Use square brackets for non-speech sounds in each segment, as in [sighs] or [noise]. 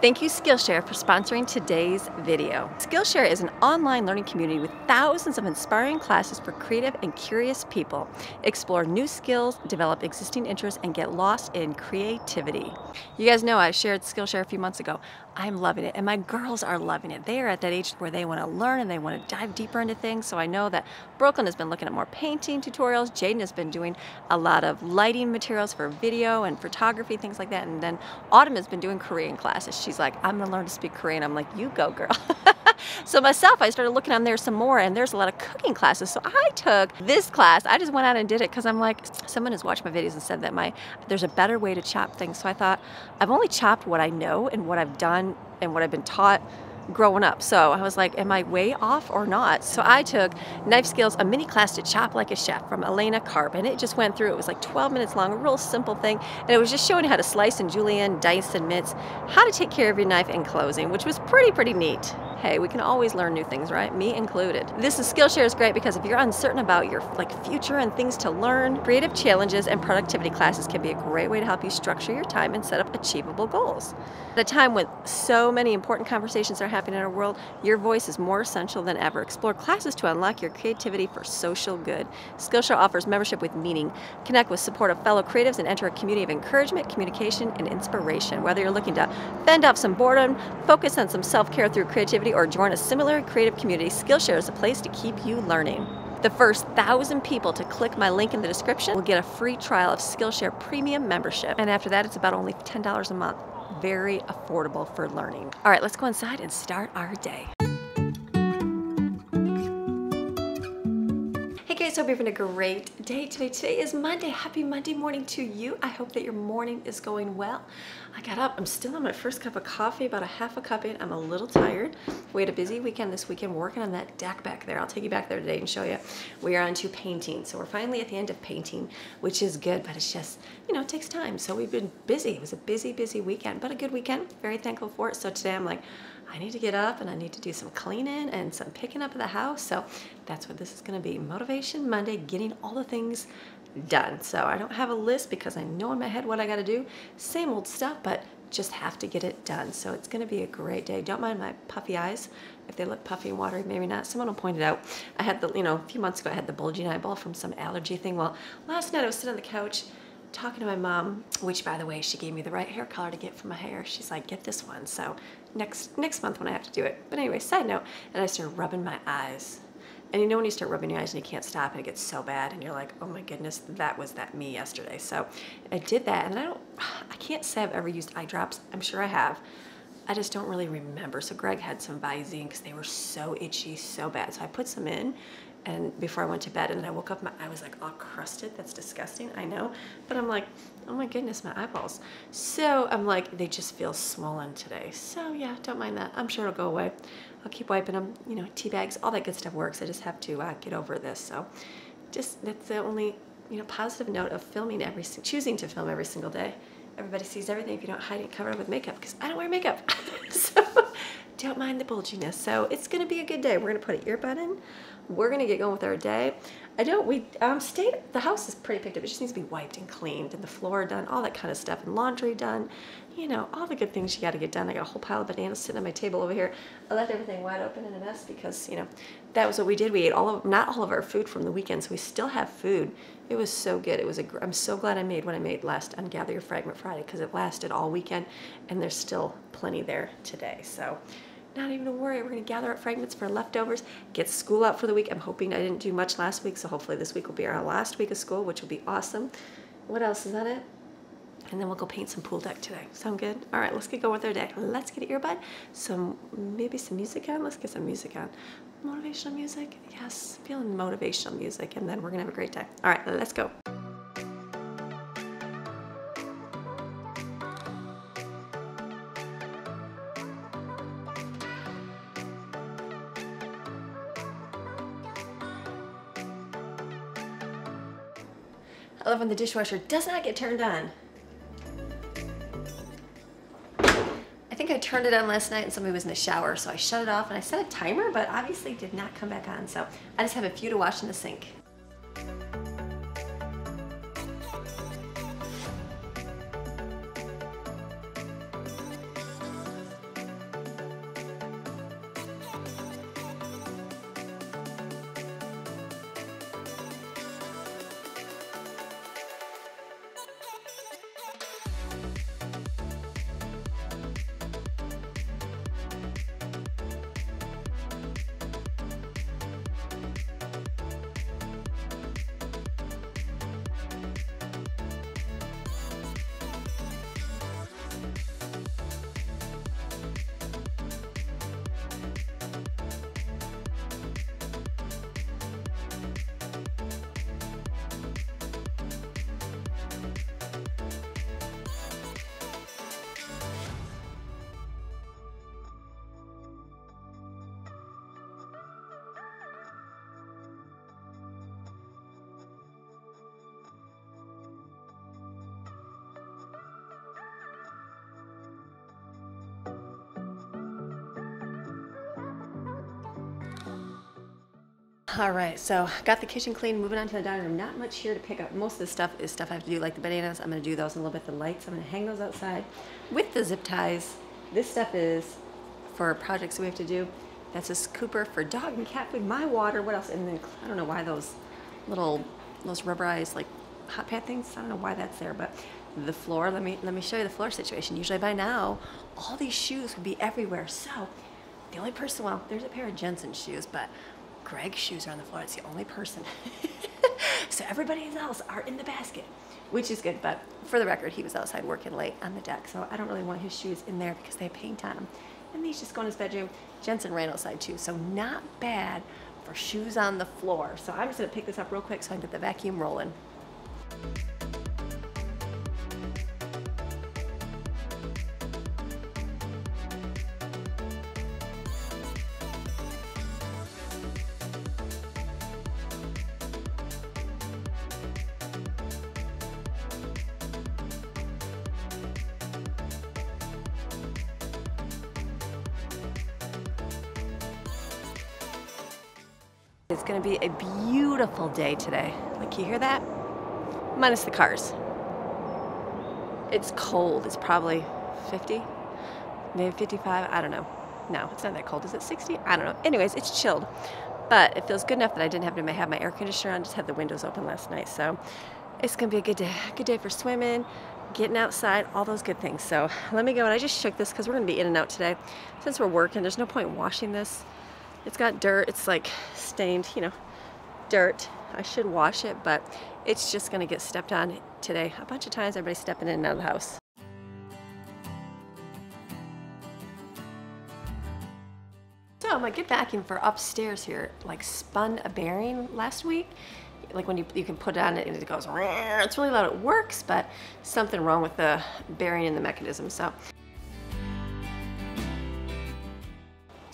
Thank you Skillshare for sponsoring today's video. Skillshare is an online learning community with thousands of inspiring classes for creative and curious people. Explore new skills, develop existing interests, and get lost in creativity. You guys know I shared Skillshare a few months ago. I'm loving it and my girls are loving it. They are at that age where they want to learn and they want to dive deeper into things. So I know that Brooklyn has been looking at more painting tutorials. Jaden has been doing a lot of lighting materials for video and photography, things like that. And then Autumn has been doing Korean classes. She's like, I'm going to learn to speak Korean. I'm like, you go girl. [laughs] so myself, I started looking on there some more and there's a lot of cooking classes. So I took this class. I just went out and did it because I'm like, someone has watched my videos and said that my there's a better way to chop things. So I thought, I've only chopped what I know and what I've done and what I've been taught growing up. So I was like, am I way off or not? So I took Knife Skills, a mini class to chop like a chef from Elena Karp. And it just went through, it was like 12 minutes long, a real simple thing. And it was just showing you how to slice and julienne, dice and mince, how to take care of your knife in closing, which was pretty, pretty neat hey, we can always learn new things, right? Me included. This is Skillshare is great because if you're uncertain about your like future and things to learn, creative challenges and productivity classes can be a great way to help you structure your time and set up achievable goals. At a time when so many important conversations are happening in our world, your voice is more essential than ever. Explore classes to unlock your creativity for social good. Skillshare offers membership with meaning. Connect with supportive fellow creatives and enter a community of encouragement, communication, and inspiration. Whether you're looking to fend off some boredom, focus on some self-care through creativity, or join a similar creative community, Skillshare is a place to keep you learning. The first thousand people to click my link in the description will get a free trial of Skillshare Premium membership. And after that, it's about only $10 a month. Very affordable for learning. All right, let's go inside and start our day. Guys, hope you're having a great day today. Today is Monday. Happy Monday morning to you. I hope that your morning is going well. I got up, I'm still on my first cup of coffee, about a half a cup in. I'm a little tired. We had a busy weekend this weekend working on that deck back there. I'll take you back there today and show you. We are on to painting. So we're finally at the end of painting, which is good, but it's just, you know, it takes time. So we've been busy. It was a busy, busy weekend, but a good weekend. Very thankful for it. So today I'm like, I need to get up and I need to do some cleaning and some picking up of the house. So that's what this is going to be. Motivation Monday, getting all the things done. So I don't have a list because I know in my head what I got to do. Same old stuff, but just have to get it done. So it's going to be a great day. Don't mind my puffy eyes. If they look puffy and watery, maybe not. Someone will point it out. I had the, you know, a few months ago, I had the bulging eyeball from some allergy thing. Well, last night I was sitting on the couch talking to my mom, which by the way, she gave me the right hair color to get for my hair. She's like, get this one. So next next month when I have to do it. But anyway, side note, and I started rubbing my eyes. And you know when you start rubbing your eyes and you can't stop and it gets so bad and you're like, oh my goodness, that was that me yesterday. So I did that and I don't, I can't say I've ever used eye drops. I'm sure I have. I just don't really remember. So Greg had some Visine because they were so itchy, so bad. So I put some in and before I went to bed and then I woke up, my, I was like all crusted. That's disgusting, I know. But I'm like, oh my goodness, my eyeballs. So I'm like, they just feel swollen today. So yeah, don't mind that. I'm sure it'll go away. I'll keep wiping them, you know, tea bags, all that good stuff works. I just have to uh, get over this. So just, that's the only, you know, positive note of filming every, choosing to film every single day. Everybody sees everything if you don't hide it, cover it with makeup because I don't wear makeup. [laughs] so don't mind the bulginess. So it's to be a good day. We're to put an earbud in. We're to get going with our day. I don't, we um, stayed, the house is pretty picked up. It just needs to be wiped and cleaned and the floor done, all that kind of stuff, and laundry done. You know, all the good things you got to get done. I got a whole pile of bananas sitting on my table over here. I left everything wide open in a mess because, you know, that was what we did. We ate all of, not all of our food from the weekend, so we still have food. It was so good. It was a, I'm so glad I made what I made last Ungather Your Fragment Friday because it lasted all weekend and there's still plenty there today. So not even to worry. We're to gather up fragments for leftovers, get school out for the week. I'm hoping I didn't do much last week, so hopefully this week will be our last week of school, which will be awesome. What else? Is that it? And then we'll go paint some pool deck today. Sound good? All right, let's get going with our day. Let's get an earbud, some maybe some music on. Let's get some music on. Motivational music? Yes, feeling motivational music, and then we're gonna have a great day. All right, let's go. I love when the dishwasher does not get turned on. I think I turned it on last night and somebody was in the shower, so I shut it off and I set a timer, but obviously did not come back on. So I just have a few to wash in the sink. All right, so got the kitchen clean, moving on to the dining room. Not much here to pick up. Most of the stuff is stuff I have to do, like the bananas. I'm gonna do those in a little bit. The lights, I'm gonna hang those outside with the zip ties. This stuff is for projects we have to do. That's a scooper for dog and cat food, my water, what else? And then, I don't know why those little, those rubberized like hot pad things, I don't know why that's there, but the floor, let me, let me show you the floor situation. Usually by now, all these shoes would be everywhere. So the only person, well, there's a pair of Jensen shoes, but Greg's shoes are on the floor. It's the only person. [laughs] so everybody else are in the basket, which is good. But for the record, he was outside working late on the deck. So I don't really want his shoes in there because they have paint on them. And he's just going to his bedroom. Jensen ran outside too. So not bad for shoes on the floor. So I'm just going to pick this up real quick so I can get the vacuum rolling. Day today. Like, you hear that? Minus the cars. It's cold. It's probably 50, maybe 55. I don't know. No, it's not that cold. Is it 60? I don't know. Anyways, it's chilled. But it feels good enough that I didn't have to have my air conditioner on, just had the windows open last night. So it's gonna be a good day. Good day for swimming, getting outside, all those good things. So let me go and I just shook this because we're gonna be in and out today. Since we're working, there's no point washing this. It's got dirt, it's like stained, you know, dirt. I should wash it, but it's just gonna get stepped on today. A bunch of times everybody's stepping in and out of the house. So my good vacuum for upstairs here, like spun a bearing last week. Like when you, you can put it on it and it goes, it's really loud, it works, but something wrong with the bearing in the mechanism. So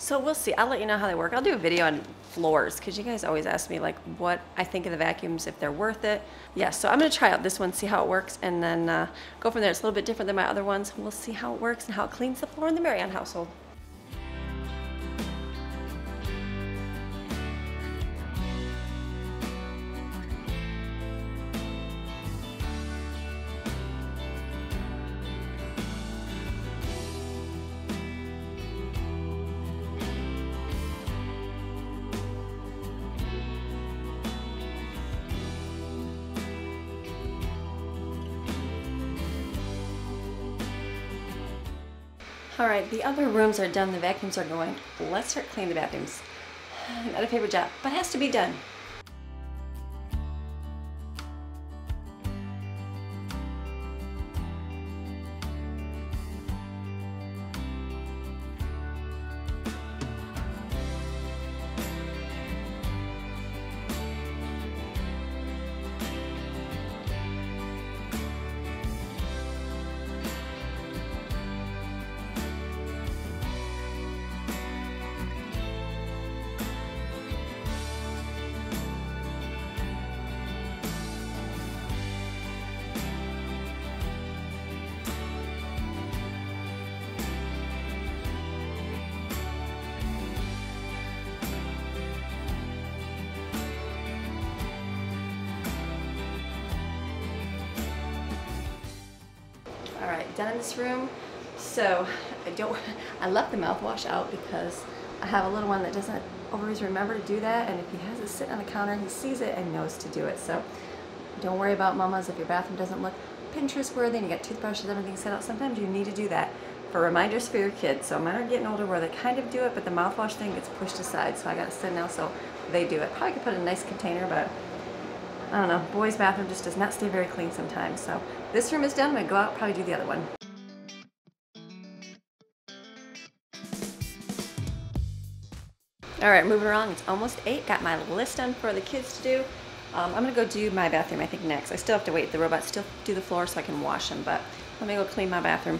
So we'll see. I'll let you know how they work. I'll do a video on floors because you guys always ask me like what I think of the vacuums, if they're worth it. Yeah, so I'm gonna try out this one, see how it works, and then uh, go from there. It's a little bit different than my other ones. We'll see how it works and how it cleans the floor in the Maryon household. Right, the other rooms are done, the vacuums are going. Let's start cleaning the bathrooms. [sighs] Not a favorite job, but has to be done. Done in this room. So I don't, [laughs] I left the mouthwash out because I have a little one that doesn't always remember to do that. And if he has it sit on the counter, he sees it and knows to do it. So don't worry about mamas if your bathroom doesn't look Pinterest worthy and you got toothbrushes, everything set out. Sometimes you need to do that for reminders for your kids. So mine are getting older where they kind of do it, but the mouthwash thing gets pushed aside. So I got to sit now so they do it. Probably could put in a nice container, but I don't know, boys' bathroom just does not stay very clean sometimes. So this room is done. I'm gonna go out, probably do the other one. All right, moving along. It's almost eight. Got my list done for the kids to do. Um, I'm gonna go do my bathroom, I think, next. I still have to wait. The robots still do the floor so I can wash them, but let me go clean my bathroom.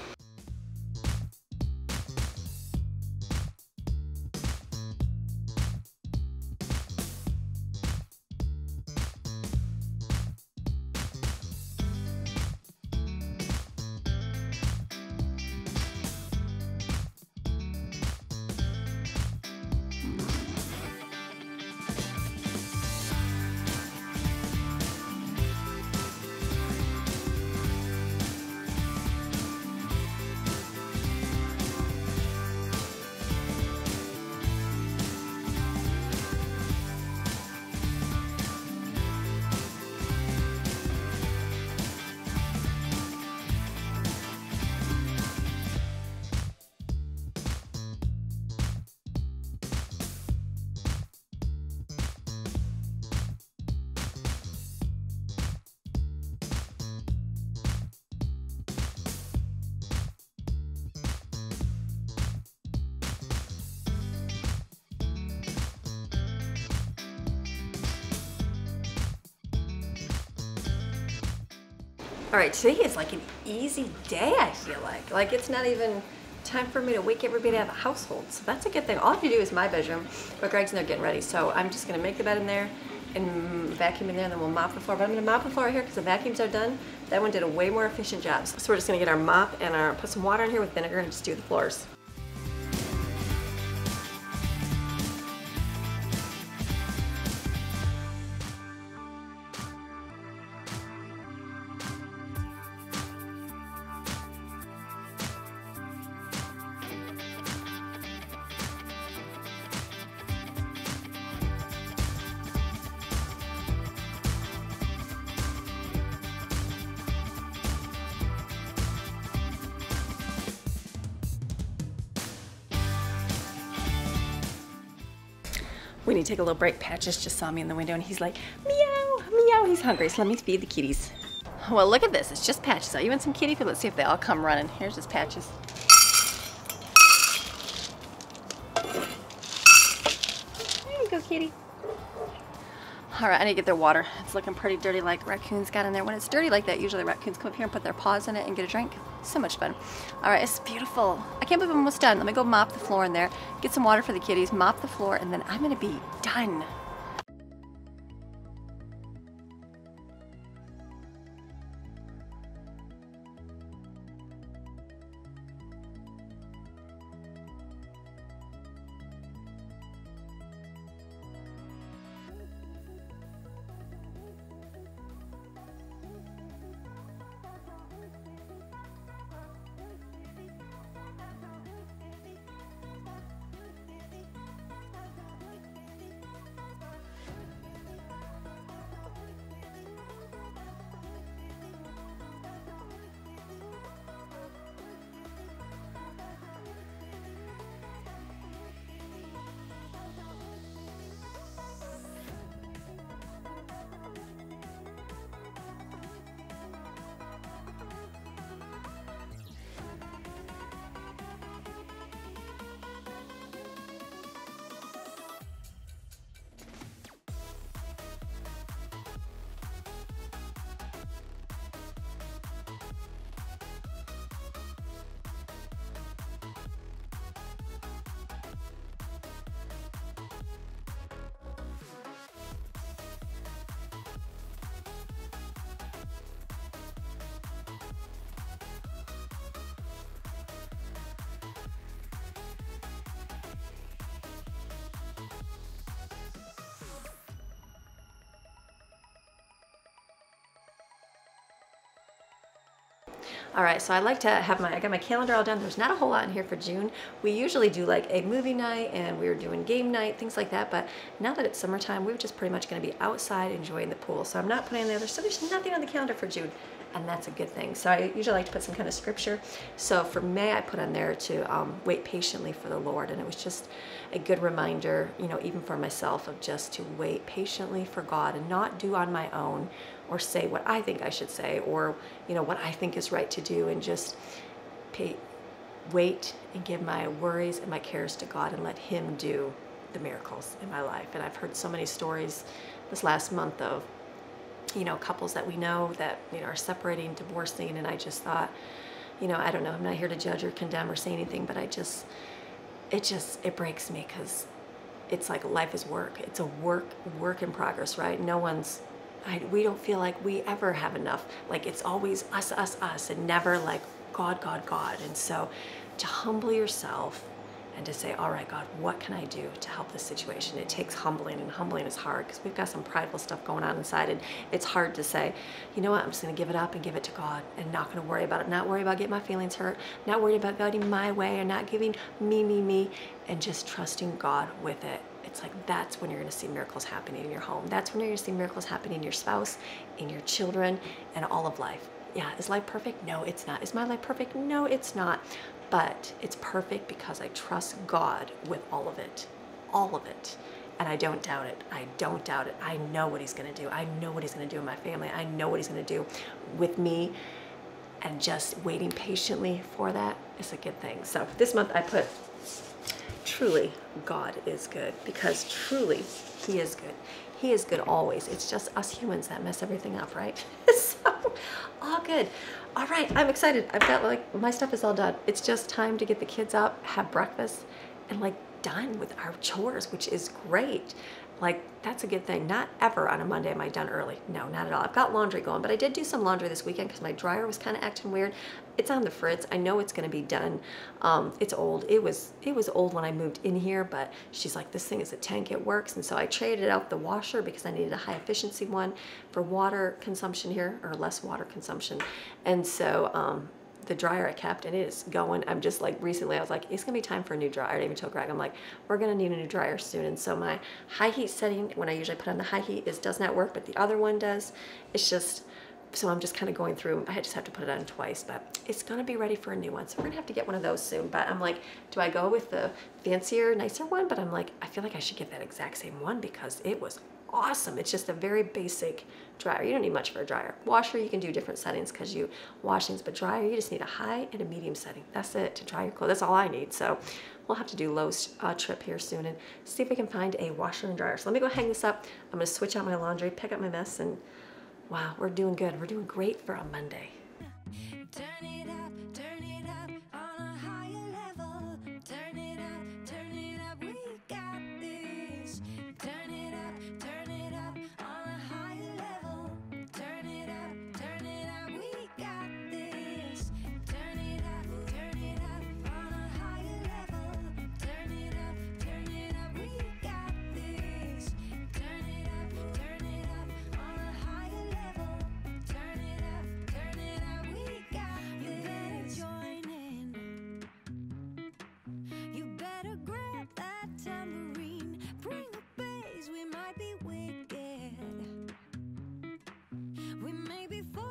All right, today is like an easy day, I feel like. Like it's not even time for me to wake everybody out of the household. So that's a good thing. All I have to do is my bedroom, but Greg's in there getting ready. So I'm just gonna make the bed in there and vacuum in there and then we'll mop the floor. But I'm gonna mop the floor here because the vacuums are done. That one did a way more efficient job. So we're just gonna get our mop and our, put some water in here with vinegar and just do the floors. We need to take a little break. Patches just saw me in the window and he's like, meow, meow. He's hungry, so let me feed the kitties. Well, look at this. It's just Patches. You want some kitty food? Let's see if they all come running. Here's just Patches. There you go, kitty. All right, I need to get their water. It's looking pretty dirty like raccoons got in there. When it's dirty like that, usually raccoons come up here and put their paws in it and get a drink. So much fun. All right, it's beautiful. I can't believe I'm almost done. Let me go mop the floor in there, get some water for the kitties, mop the floor, and then I'm gonna be done. All right, so I like to have my, I got my calendar all done. There's not a whole lot in here for June. We usually do like a movie night and we were doing game night, things like that. But now that it's summertime, we're just pretty much gonna be outside enjoying the pool. So I'm not putting any other, so there's nothing on the calendar for June and that's a good thing. So I usually like to put some kind of scripture. So for May, I put on there to um, wait patiently for the Lord. And it was just a good reminder, you know, even for myself of just to wait patiently for God and not do on my own or say what I think I should say or, you know, what I think is right to do and just pay, wait and give my worries and my cares to God and let him do the miracles in my life. And I've heard so many stories this last month of you know, couples that we know that, you know, are separating, divorcing, and I just thought, you know, I don't know, I'm not here to judge or condemn or say anything, but I just, it just, it breaks me because it's like life is work. It's a work, work in progress, right? No one's, I, we don't feel like we ever have enough. Like it's always us, us, us, and never like God, God, God. And so to humble yourself and to say, all right, God, what can I do to help this situation? It takes humbling, and humbling is hard because we've got some prideful stuff going on inside, and it's hard to say, you know what, I'm just going to give it up and give it to God and not going to worry about it, not worry about getting my feelings hurt, not worry about getting my way, and not giving me, me, me, and just trusting God with it. It's like that's when you're going to see miracles happening in your home. That's when you're going to see miracles happening in your spouse, in your children, and all of life. Yeah, is life perfect? No, it's not. Is my life perfect? No, it's not but it's perfect because I trust God with all of it, all of it. And I don't doubt it. I don't doubt it. I know what he's gonna do. I know what he's gonna do in my family. I know what he's gonna do with me. And just waiting patiently for that is a good thing. So this month I put, truly, God is good because truly he is good. He is good always. It's just us humans that mess everything up, right? [laughs] so August good. All right, I'm excited. I've got like, my stuff is all done. It's just time to get the kids up, have breakfast, and like done with our chores, which is great. Like, that's a good thing. Not ever on a Monday am I done early. No, not at all. I've got laundry going, but I did do some laundry this weekend because my dryer was kind of acting weird. It's on the fritz. I know it's going to be done. Um, it's old. It was it was old when I moved in here, but she's like, this thing is a tank. It works. And so I traded out the washer because I needed a high efficiency one for water consumption here or less water consumption. And so um, the dryer I kept and it is going. I'm just like recently I was like, it's gonna be time for a new dryer. I didn't even tell Greg, I'm like, we're gonna need a new dryer soon. And so my high heat setting, when I usually put on the high heat, is does not work, but the other one does. It's just, so I'm just kind of going through, I just have to put it on twice, but it's gonna be ready for a new one. So we're gonna have to get one of those soon. But I'm like, do I go with the fancier, nicer one? But I'm like, I feel like I should get that exact same one because it was awesome. It's just a very basic dryer. You don't need much for a dryer. Washer, you can do different settings because you wash things, but dryer, you just need a high and a medium setting. That's it to dry your clothes. That's all I need. So we'll have to do Lowe's uh, trip here soon and see if we can find a washer and dryer. So let me go hang this up. I'm gonna switch out my laundry, pick up my mess, and wow, we're doing good. We're doing great for a Monday. before.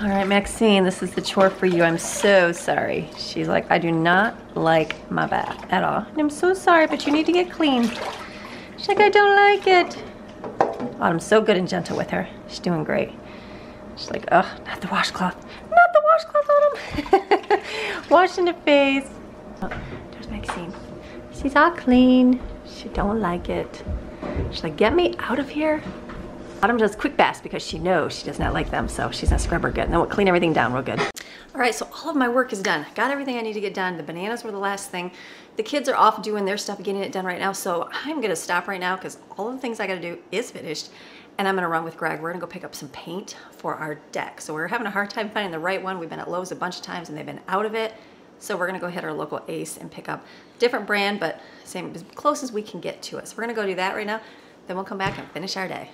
All right, Maxine, this is the chore for you. I'm so sorry. She's like, I do not like my bath at all. And I'm so sorry, but you need to get clean. She's like, I don't like it. Oh, Autumn's so good and gentle with her. She's doing great. She's like, ugh, not the washcloth. Not the washcloth, Autumn. [laughs] Washing the face. Oh, there's Maxine. She's all clean. She don't like it. She's like, get me out of here. Autumn does quick baths because she knows she does not like them, so she's not scrubber good. And then we'll clean everything down real good. All right, so all of my work is done. Got everything I need to get done. The bananas were the last thing. The kids are off doing their stuff, getting it done right now, so I'm gonna stop right now because all the things I gotta do is finished and I'm gonna run with Greg. We're gonna go pick up some paint for our deck. So we're having a hard time finding the right one. We've been at Lowe's a bunch of times and they've been out of it. So we're gonna go hit our local Ace and pick up different brand, but same as close as we can get to it. So we're gonna go do that right now. Then we'll come back and finish our day.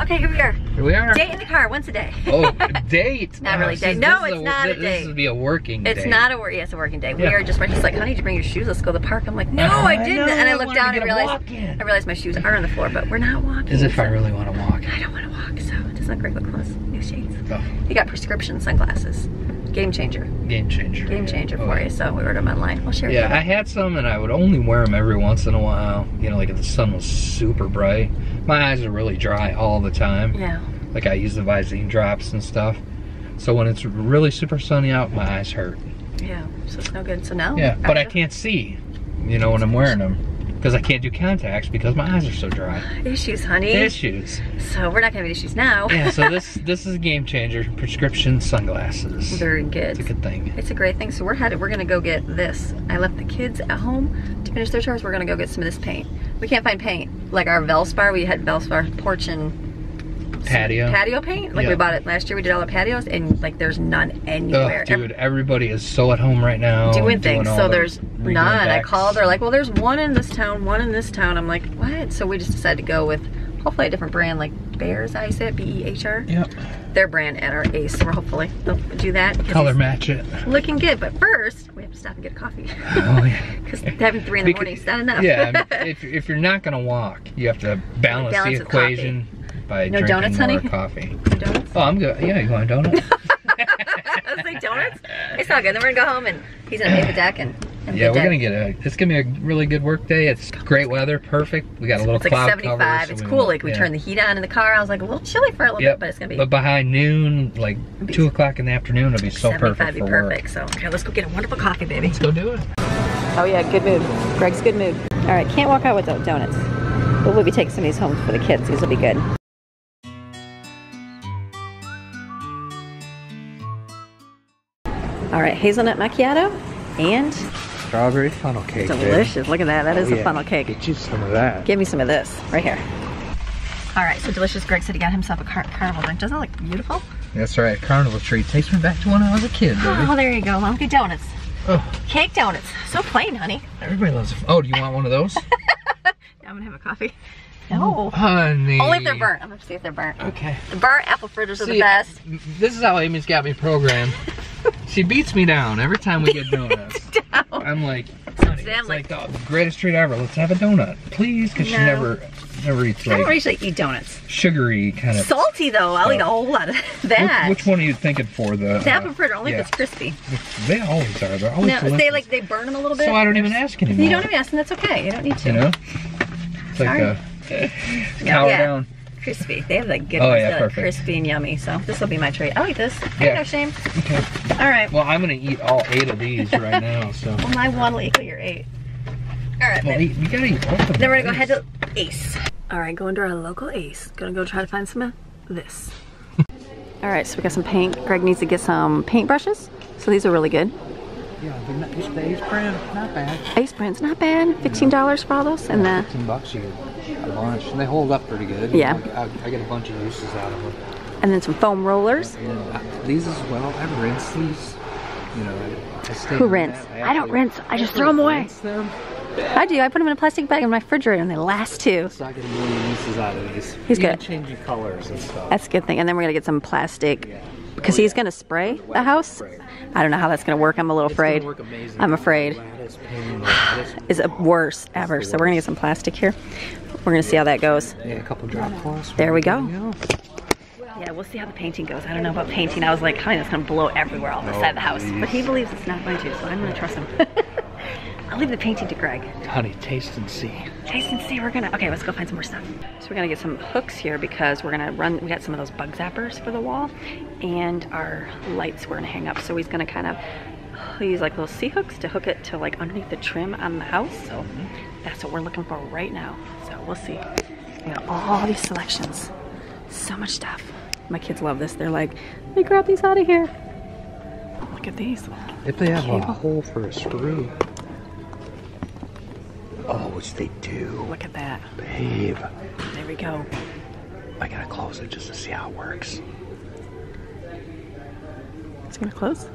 Okay, here we are. Here we are. Date in the car once a day. oh, [laughs] date? not really date. No, it's a- not a date. this would be a working day. It's day. not a work. Yes, a working day. We are just right. Like, honey, did you bring your shoes? Let's go to the park. I'm like, no, Oh, I I didn't. know, and I I looked down and realized. I realized my shoes are on the floor, but we're not walking. As if I really want to walk. I don't want to walk, so it doesn't look great. Look close. New shades. Oh, You got prescription sunglasses. Game changer. game changer. Game changer Oh, for yeah. you. So we ordered them online. We'll share. Yeah, with I had some and I would only wear them every once in a while. You know, like if the sun was super bright. My eyes are really dry all the time. Yeah. Like I use the Visine drops and stuff. So when it's really super sunny out, my eyes hurt. Yeah. So it's no good. So now. Yeah, but I can't see, you know, when I'm wearing them. Because I can't do contacts because my eyes are so dry. Issues, honey. Issues. So we're not gonna have issues now. Yeah, so [laughs] this this is a game changer. Prescription sunglasses. Very good. It's a good thing. It's a great thing. So we're headed. We're gonna go get this. I left the kids at home to finish their chores, we're gonna go get some of this paint. We can't find paint. Like our Valspar, we had Valspar porch and Patio. patio paint. Like we bought it last year. We did all the patios, and like there's none anywhere. Oh, dude, everybody is so at home right now. doing things. all So the there's redoing none. I called. They're like, well, there's one in this town, one in this town. I'm like, what? So we just decided to go with hopefully a different brand, like Bears. I say it, B E H R. Yep. Their brand at our Ace. So we're hopefully they'll do that. Color match it. Looking good, but first we have to stop and get a coffee. Oh [laughs] yeah. Because having three in the Because- morning is not enough. yeah, [laughs] if, if you're not gonna walk, you have to balance, Balance the with coffee. equation by No drinking donuts, more honey? coffee. Donuts? Oh, I'm good. Yeah, you want a donut? [laughs] I was like, donuts? It's all good. Then we're gonna go home and he's gonna pay the deck and yeah, we're day. gonna get a. It's gonna be a really good work day. It's great weather, perfect. We got a little It's like cloud 75. cover. so it's we cool. Like we yeah. turned the heat on in the car. I was like a little chilly for a little Yep. bit, but it's gonna be But behind noon, like two o'clock in the afternoon, it'll be so perfect. 75 perfect be perfect. work. So okay, let's go get a wonderful coffee, baby. Let's go do it. Oh yeah, good mood. Greg's good mood. All right, can't walk out without donuts. But we'll be taking some of these home for the kids. These will be good. All right, hazelnut macchiato and Strawberry funnel cake. delicious. Look at that. That oh, is Oh, a funnel cake. Get you some of that. Give me some of this right here. All right, so delicious. Greg said he got himself a car- carnival drink. Doesn't that look beautiful? That's right. Carnival treat takes me back to when I was a kid, oh, baby. Oh, there you go. Lumpy donuts. Oh, Cake donuts. So plain, honey. everybody loves. them. Oh, do you want one of those? [laughs] I'm gonna have a coffee. No. Oh, honey. Only if they're burnt. I'm gonna see if they're burnt. Okay. The burnt apple fritters are the best. This is how Amy's got me programmed. [laughs] she beats me down every time we get [laughs] donuts. I'm like, honey, it's like- like, the greatest treat ever. Let's have a donut, please, because she never, never eats I don't usually eat donuts. sugary kind of. Salty though, I'll eat a whole lot of [laughs] that. Which, which one are you thinking for the? The apple uh, fritter, only yeah. if it's crispy. They always are. They're always No, delicious. they like they burn them a little bit. So I don't even ask anymore. you don't even ask them. That's okay. You don't need to. You know, it's like Sorry. [laughs] a cower yeah. down. Crispy. They have the good Oh, ones yeah, that are perfect. crispy and yummy. So this will be my treat. I'll eat this. There you Yeah. go, Shane. Okay. All right. Well, I'm gonna eat all eight of these right [laughs] now. So. Well, my one will equal your eight. All right. Well, then. eat, you gotta eat both of them. Then we're gonna go head to Ace. All right, going to our local Ace. Gonna go try to find some of this. [laughs] All right, so we got some paint. Greg needs to get some paint brushes. So these are really good. Yeah, the Ace, the Ace brand, not bad. Ace brand's not bad. $15 for all those. And the, 15 bucks, you get a bunch. And they hold up pretty good. Yeah. I, I, I get a bunch of uses out of them. and then some foam rollers. And uh, these as well, I rinse these. You know, I, I stay Who rinse? that. I don't rinse. I just throw them away. Them. I do. I put them in a plastic bag in my refrigerator and they last too. So I get a million uses out of these. He's good. changing colors and stuff. That's a good thing. And then we're gonna get some plastic because he's gonna spray the house. I don't know how that's gonna work. I'm a little afraid. I'm afraid. [sighs] Is it worse ever? So we're gonna get some plastic here. We're gonna see how that goes. Yeah, a couple drop cloths. There we go. There Yeah, we'll see how the painting goes. I don't know about painting. I was like, honey, it's gonna blow everywhere on the side of the house. But he believes it's not going to, so I'm gonna trust him. [laughs] I'll leave the painting to Greg. Honey, taste and see. Taste and see. We're gonna. Okay, let's go find some more stuff. So we're gonna get some hooks here because we're gonna run. We got some of those bug zappers for the wall, and our lights we're gonna hang up. So he's gonna kind of use like little C hooks to hook it to like underneath the trim on the house. So mm-hmm. that's what we're looking for right now. We'll see. We got all these selections. So much stuff. My kids love this. They're like, let me grab these out of here. Look at these. If they have a hole for a screw. Oh, which they do. Look at that. Babe. There we go. I gotta close it just to see how it works. It's gonna close.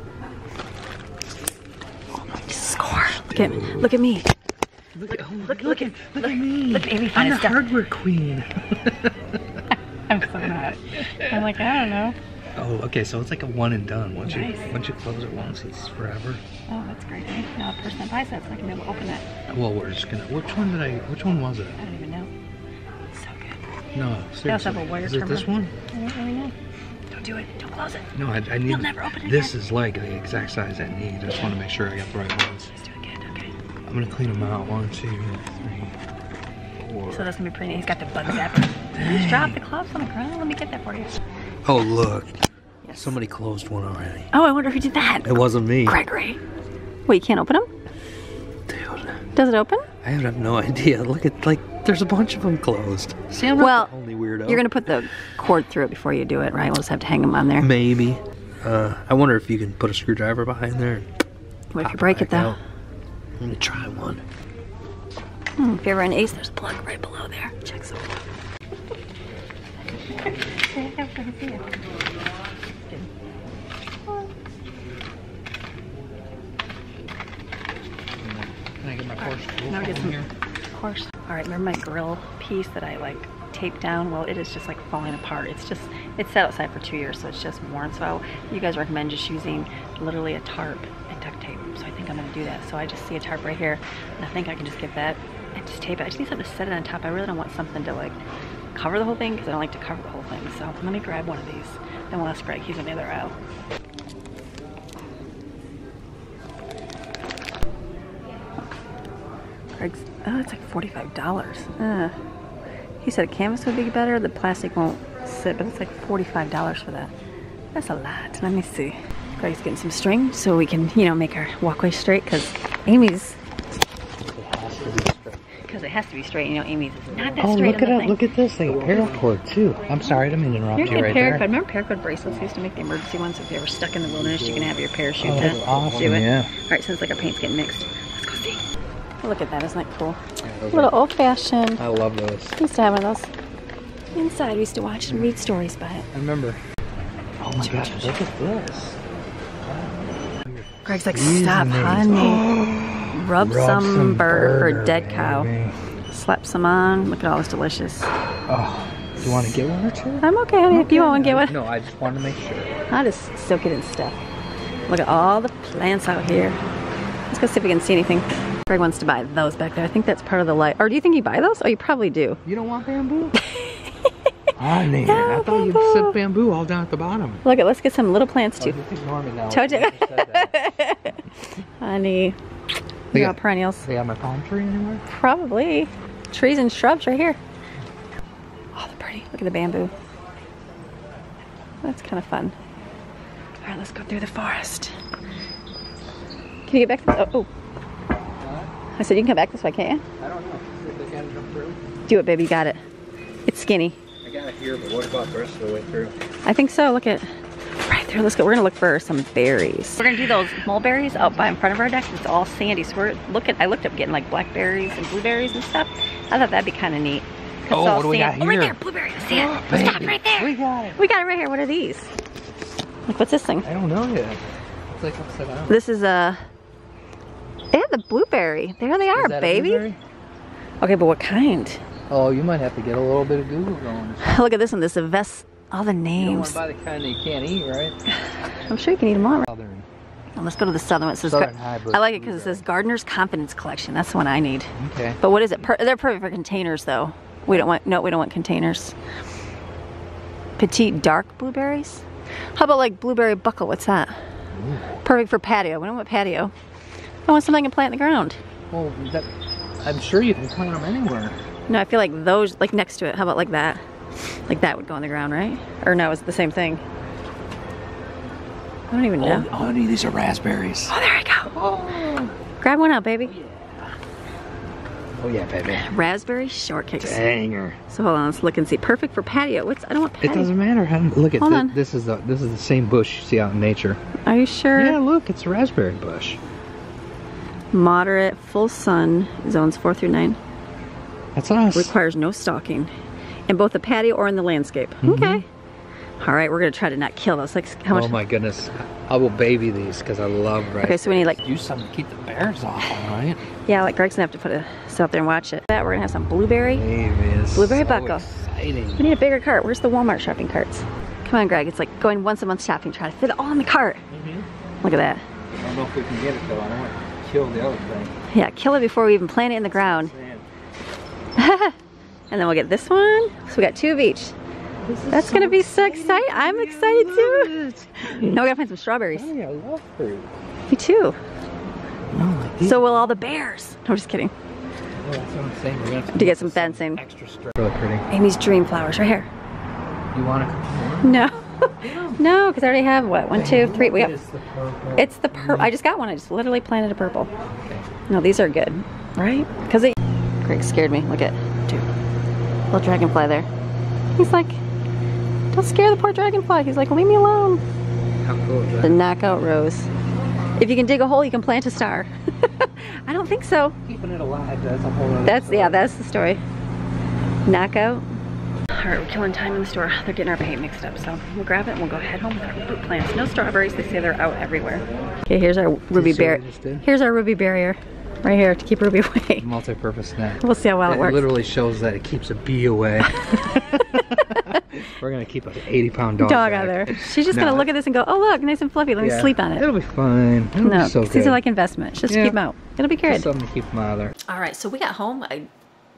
Oh my score! Look at look at me. Look, look, Look look at look at me. look at Amy I'm the stuff. hardware queen. [laughs] I'm so not. I'm like I don't know. Oh, okay. So it's like a one and done. Once Nice. you once you close it once, it's forever. Oh, that's great. Eh? Now the person that buys that, so I can be able to open it. Well, we're just gonna. Which one did I? Which one was it? I don't even know. It's so good. No, seriously. They also have a wire Is it this one? I don't really know. Don't do it. Don't close it. No, I, I need. never open it This again. is like the exact size I need. I just want to make sure I got the right ones. Just do it good. Okay. I'm gonna clean them out. One, two, three, four. So that's gonna be pretty. neat. He's got the bug zapper. Just drop the gloves on the ground. Let me get that for you. Oh look! Yes. Somebody closed one already. Oh, I wonder who did that. It wasn't me. Gregory. Wait, you can't open them? Dude, Does it open? I have no idea. Look at like, there's a bunch of them closed. See, I'm not Well, the only weirdo. You're gonna put the cord through it before you do it, right? We'll just have to hang them on there. maybe. Uh, I wonder if you can put a screwdriver behind there. and What if you break it though? out. I'm gonna try one. Hmm, if you're ever in Ace, there's a plug right below there. Check some out. Can I get my horse Now get some horse. All right, remember my grill piece that I like down? Well, it is just like falling apart. It's just, it's set outside for two years, so it's just worn. So you guys recommend just using literally a tarp and duct tape. So I think I'm gonna do that. So I just see a tarp right here, and I think I can just get that and just tape it. I just need something to set it on top. I really don't want something to like cover the whole thing because I don't like to cover the whole thing. So let me grab one of these. Then we'll ask Greg. He's in the other aisle. Greg's, oh, it's like $45. Uh, he said a canvas would be better. The plastic won't sit, but it's like $45 for that. That's a lot. Let me see. Greg's getting some string so we can, you know, make our walkway straight because Amy's, because it has to be straight. You know, Amy's is not that Oh, straight look at thing. Look at this thing. Paracord, too. I'm sorry, I didn't mean to interrupt You're you right paracord. there. Remember paracord bracelets? They used to make the emergency ones. If you're ever stuck in the wilderness, you can have your parachute Oh, to awesome, do it. yeah. All right, sounds like our paint's getting mixed. Let's go see. Look at that. Isn't that cool? Yeah, A little old fashioned. I love those. We used to have one of those. Inside, we used to watch and read stories by it. I remember. Oh my gosh, look at this. Greg's like, These stop, honey. Rub, Rub some, burger, or dead baby. cow. Slap some on. Look at all this delicious. Oh, do you want to get one or two? I'm okay, honey. If you want one, get one. No, I just want to make sure. I'll just soak it in stuff. Look at all the plants out here. Let's go see if we can see anything. Greg wants to buy those back there. I think that's part of the light. Or do you think you buy those? Oh, you probably do. You don't want bamboo? [laughs] Ah, Honey, No, I thought you said bamboo all down at the bottom. Look at, let's get some little plants Oh, too. you ignore me now. Told you. I just said that. [laughs] Honey, at- got perennials. They have my palm tree anywhere? Probably. Trees and shrubs right here. Oh, they're pretty. Look at the bamboo. That's kind of fun. All right, let's go through the forest. Can you get back? This? Oh, oh, I said you can come back this way, can't you? I don't know. If they can jump through. Do it, baby. You got it. It's skinny. I got it here, but what about the rest of the way through? I think so. Look at right there. Let's go. We're gonna look for some berries. We're gonna do those mulberries out by in front of our deck. It's all sandy. So we're looking. I looked up getting like blackberries and blueberries and stuff. I thought that'd be kind of neat. 'Cause Oh, it's all what do we got sand- Oh, right there, blueberries. See it? Oh, stop right there. We got it. We got it right here. What are these? Like, what's this thing? I don't know yet. It's like upside down. This is a. The blueberry. There they are, Is that a baby. Okay, but what kind? Oh, you might have to get a little bit of Google going. [laughs] Look at this one. This vest. All the You don't want names. to buy the kind that you can't eat, right? [sighs] I'm sure you can eat them all. Right? Southern. Let's go to the southern one. It says Southern I like it because it says Gardener's Confidence Collection. That's the one I need. Okay. But what is it? Per- they're perfect for containers, though. We don't want no. We don't want containers. Petite dark blueberries. How about like blueberry buckle? What's that? Perfect for patio. We don't want patio. I want something I can plant in the ground. Well, that, I'm sure you can plant them anywhere. No, I feel like those, like next to it. How about like that? Like that would go in the ground, right? Or no, it's the same thing. I don't even oh, know. Oh, honey, these are raspberries. Oh, there I go. Oh. Grab one out, baby. Oh yeah, baby. Raspberry shortcakes. Danger. So hold on, let's look and see. Perfect for patio. What's? I don't want patio. It doesn't matter. Look at Hold on. this. Is the this is the same bush you see out in nature. Are you sure? Yeah, look, it's a raspberry bush. Moderate full sun zones four through nine That's us. requires no stalking in both the patio or in the landscape. Okay. All right, we're gonna try to not kill those. Like how much? oh my goodness, I will baby these because I love raspberries. Okay, so we need like use something to keep the bears off. All right. yeah, like Greg's gonna have to put a sit out there and watch it. That we're gonna have some blueberry. Baby, Blueberry so buckle. Exciting. We need a bigger cart. Where's the Walmart shopping carts? Come on, Greg. It's like going once a month shopping. Try to fit it all in the cart. Mhm. Look at that. I don't know if we can get it though. I don't want to kill the other thing. Yeah, kill it before we even plant it in the ground. [laughs] And then we'll get this one. So we got two of each. That's gonna be so exciting. I'm excited too. Now we gotta find some strawberries. I love fruit. Me too. Oh like. So will all the bears. No, just kidding. Oh, that's what I'm saying. We're gonna have To get some fencing. extra. Really pretty. Amy's dream flowers right here. You want to? No. [laughs] no, because I already have what? One, two, three. We got It's the purple. it's the purple. I just got one. I just literally planted a purple. No, these are good. Right? Because they Greg scared me. Look at dude. Little dragonfly there. He's like, don't scare the poor dragonfly. He's like, leave me alone. Cool The knockout rose. If you can dig a hole, you can plant a star. [laughs] I don't think so. Keeping it alive, that's a whole That's story. yeah, that's the story. Knockout. All right, we're killing time in the store. They're getting our paint mixed up, so we'll grab it and we'll go head home with our fruit plants. No strawberries. They say they're out everywhere. Okay, here's our ruby see barrier. we just did? Here's our ruby barrier, right here to keep Ruby [laughs] away. multi-purpose snack. We'll see how well it It works. It literally shows that it keeps a bee away. [laughs] We're gonna keep an 80 pound dog. Dog out there. She's just No. gonna look at this and go, "Oh look, nice and fluffy. Let me sleep on it." It'll be fine. It'll no, be so 'cause these are like investments. Just Yeah. keep them out. It'll be good. Just something to keep them out of there. All right, so we got home. I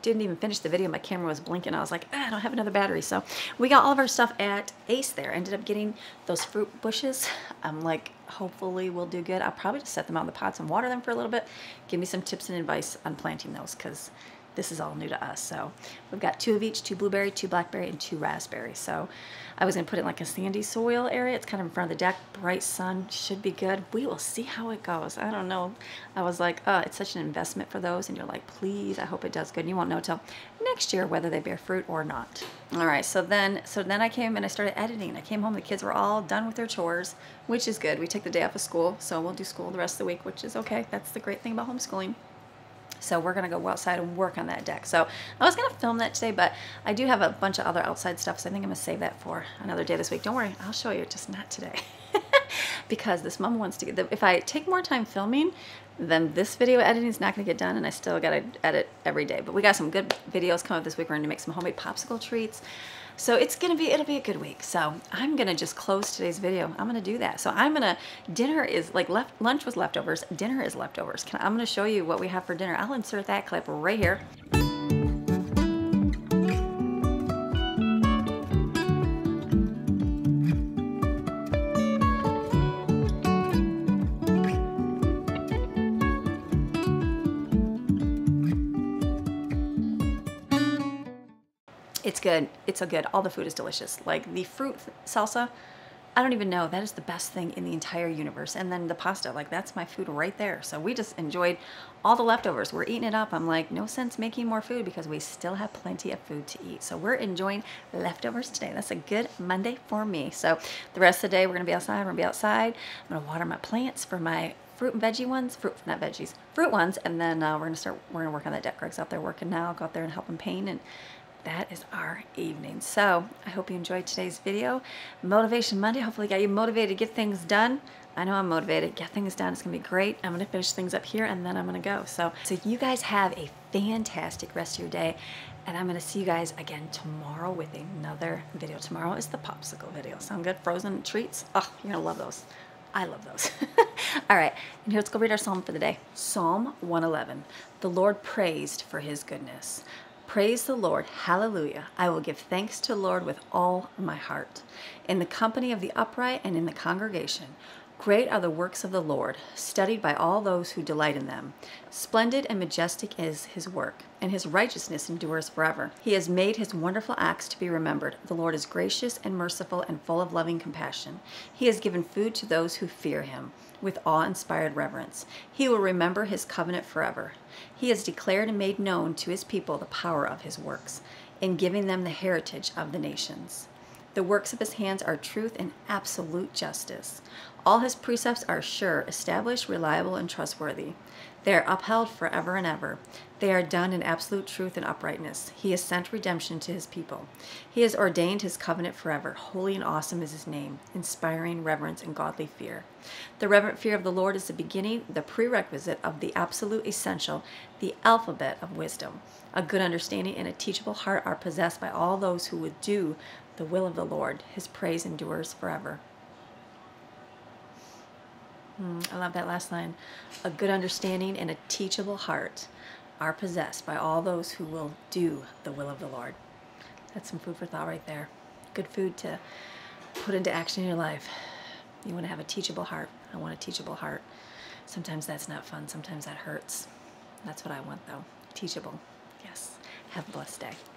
didn't even finish the video. My camera was blinking. I was like, ah, I don't have another battery. So we got all of our stuff at Ace there. Ended up getting those fruit bushes. I'm like, hopefully we'll do good. I'll probably just set them out in the pots and water them for a little bit. Give me some tips and advice on planting those because this is all new to us. So we've got two of each, two blueberry, two blackberry, and two raspberry. So I was gonna put it in like a sandy soil area. It's kind of in front of the deck. Bright sun should be good. We will see how it goes. I don't know. I was like, uh, it's such an investment for those, and you're like, please, I hope it does good. And you won't know till next year whether they bear fruit or not. All right. So then, so then I came and I started editing. I came home. The kids were all done with their chores, which is good. We take the day off of school, so we'll do school the rest of the week, which is okay. That's the great thing about homeschooling. So we're gonna go outside and work on that deck. So I was gonna film that today, but I do have a bunch of other outside stuff, so I think I'm gonna save that for another day this week. Don't worry, I'll show you, just not today. [laughs] because this mom wants to get, the, if I take more time filming, then this video editing is not gonna get done and I still gotta edit every day. But we got some good videos coming up this week. We're gonna make some homemade popsicle treats. So it's gonna be, it'll be a good week. So I'm gonna just close today's video. I'm gonna do that. So I'm gonna, dinner is like left, lunch was leftovers, dinner is leftovers. Can, I'm gonna show you what we have for dinner. I'll insert that clip right here. Good. It's so good. All the food is delicious. Like the fruit salsa, I don't even know. That is the best thing in the entire universe. And then the pasta, like that's my food right there. So we just enjoyed all the leftovers. We're eating it up. I'm like, no sense making more food because we still have plenty of food to eat. So we're enjoying leftovers today. That's a good Monday for me. So the rest of the day, we're gonna be outside. We're gonna be outside. I'm gonna water my plants for my fruit and veggie ones, fruit, not veggies, fruit ones. And then uh, we're gonna start, we're gonna work on that deck. Greg's out there working now. I'll go out there and help him paint and that is our evening. So I hope you enjoyed today's video. Motivation Monday, hopefully got you motivated to get things done. I know I'm motivated. Get things done. It's gonna be great. I'm gonna finish things up here and then I'm gonna go. So, so you guys have a fantastic rest of your day. And I'm gonna see you guys again tomorrow with another video. Tomorrow is the popsicle video. Sound good? Frozen treats? Oh, you're gonna love those. I love those. [laughs] All right, and here, let's go read our psalm for the day. Psalm 111. The Lord praised for his goodness. Praise the Lord. Hallelujah. I will give thanks to the Lord with all my heart. In the company of the upright and in the congregation. Great are the works of the Lord, studied by all those who delight in them. Splendid and majestic is his work, and his righteousness endures forever. He has made his wonderful acts to be remembered. The Lord is gracious and merciful and full of loving compassion. He has given food to those who fear him with awe inspired reverence. He will remember his covenant forever. He has declared and made known to his people the power of his works, in giving them the heritage of the nations. The works of his hands are truth and absolute justice. All his precepts are sure, established, reliable, and trustworthy. They are upheld forever and ever. They are done in absolute truth and uprightness. He has sent redemption to his people. He has ordained his covenant forever. Holy and awesome is his name, inspiring reverence and godly fear. The reverent fear of the Lord is the beginning, the prerequisite of the absolute essential, the alphabet of wisdom. A good understanding and a teachable heart are possessed by all those who would do the will of the Lord. His praise endures forever. Mm, I love that last line. A good understanding and a teachable heart are possessed by all those who will do the will of the Lord. That's some food for thought right there. Good food to put into action in your life. You want to have a teachable heart. I want a teachable heart. Sometimes that's not fun. Sometimes that hurts. That's what I want, though. Teachable. Yes. Have a blessed day.